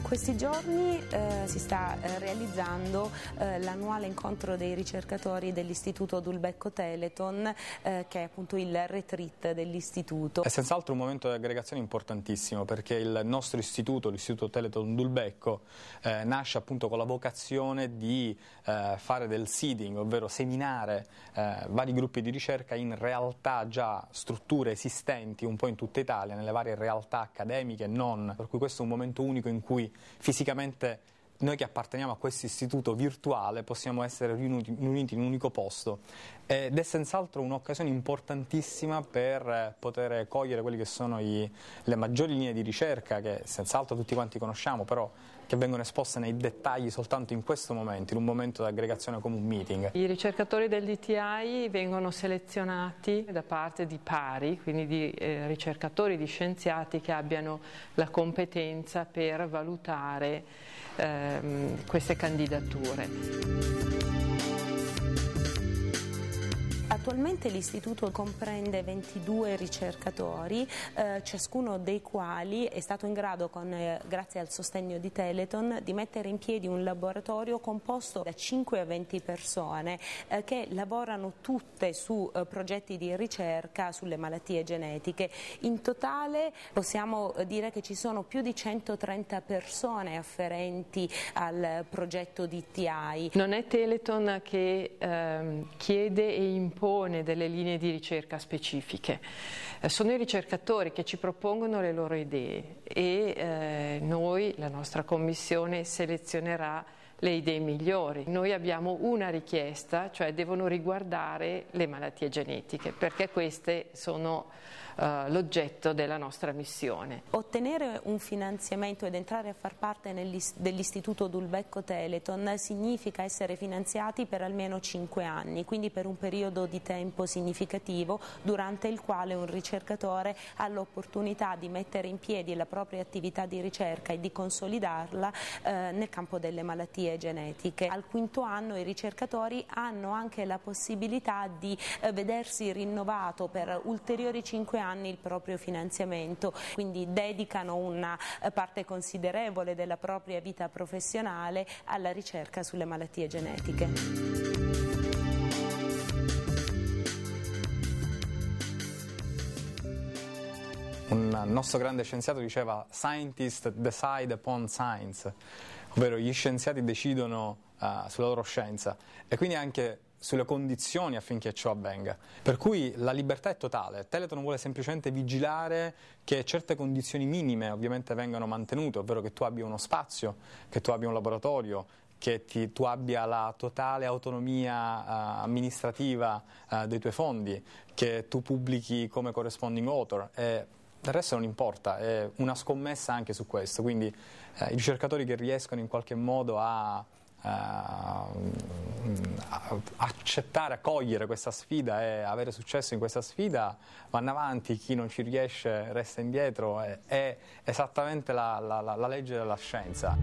In questi giorni eh, si sta eh, realizzando eh, l'annuale incontro dei ricercatori dell'Istituto Dulbecco Teleton, eh, che è appunto il retreat dell'Istituto. È senz'altro un momento di aggregazione importantissimo perché il nostro istituto, l'Istituto Teleton Dulbecco, eh, nasce appunto con la vocazione di eh, fare del seeding, ovvero seminare vari gruppi di ricerca in realtà già strutture esistenti un po' in tutta Italia, nelle varie realtà accademiche e non, per cui questo è un momento unico in cui fisicamente noi che apparteniamo a questo istituto virtuale possiamo essere riuniti, in un unico posto ed è senz'altro un'occasione importantissima per eh, poter cogliere quelle che sono i, le maggiori linee di ricerca che senz'altro tutti quanti conosciamo, però che vengono esposte nei dettagli soltanto in questo momento, in un momento di aggregazione come un meeting. I ricercatori del DTI vengono selezionati da parte di pari, quindi di eh, ricercatori, di scienziati che abbiano la competenza per valutare ehm, queste candidature. Attualmente l'istituto comprende 22 ricercatori, eh, ciascuno dei quali è stato in grado, con, eh, grazie al sostegno di Teleton, di mettere in piedi un laboratorio composto da 5 a 20 persone eh, che lavorano tutte su eh, progetti di ricerca sulle malattie genetiche. In totale possiamo eh, dire che ci sono più di 130 persone afferenti al progetto di TI. Non è Teleton che ehm, chiede e impone impone delle linee di ricerca specifiche. Eh, sono i ricercatori che ci propongono le loro idee e eh, noi, la nostra commissione, selezionerà le idee migliori. Noi abbiamo una richiesta, cioè devono riguardare le malattie genetiche, perché queste sono uh, l'oggetto della nostra missione. Ottenere un finanziamento ed entrare a far parte dell'Istituto Dulbecco Teleton significa essere finanziati per almeno 5 anni, quindi per un periodo di tempo significativo durante il quale un ricercatore ha l'opportunità di mettere in piedi la propria attività di ricerca e di consolidarla eh, nel campo delle malattie malattie genetiche. Al quinto anno i ricercatori hanno anche la possibilità di eh, vedersi rinnovato per ulteriori cinque anni il proprio finanziamento, quindi dedicano una eh, parte considerevole della propria vita professionale alla ricerca sulle malattie genetiche. Un nostro grande scienziato diceva scientists decide upon science, ovvero gli scienziati decidono uh, sulla loro scienza e quindi anche sulle condizioni affinché ciò avvenga. Per cui la libertà è totale, Teleton vuole semplicemente vigilare che certe condizioni minime ovviamente vengano mantenute, ovvero che tu abbia uno spazio, che tu abbia un laboratorio, che ti, tu abbia la totale autonomia uh, amministrativa uh, dei tuoi fondi, che tu pubblichi come corresponding author. E del resto non importa, è una scommessa anche su questo, quindi eh, i ricercatori che riescono in qualche modo a, a, a accettare, a cogliere questa sfida e avere successo in questa sfida vanno avanti, chi non ci riesce resta indietro, è, è esattamente la, la, la legge della scienza.